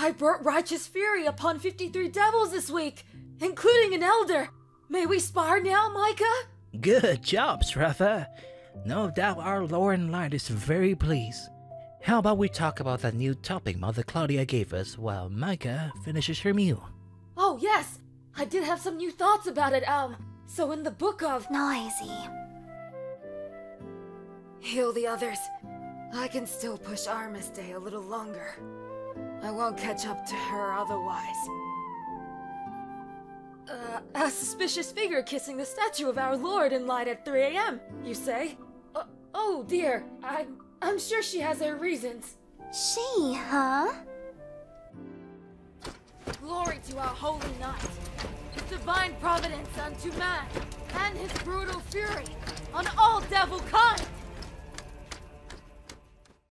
I brought righteous fury upon 53 devils this week, including an elder. May we spar now, Micah? Good job, Stratha. No doubt our Lord and Light is very pleased. How about we talk about that new topping Mother Claudia gave us while Micah finishes her meal? Oh, yes. I did have some new thoughts about it, um. So in the book of Noisy. Heal the others, I can still push Armistead a little longer. I won't catch up to her otherwise. Uh, a suspicious figure kissing the statue of our Lord in light at 3 a.m., you say? Uh, oh dear, I'm, I'm sure she has her reasons. She, huh? Glory to our holy knight, his divine providence unto man, and his brutal fury on all devil kind!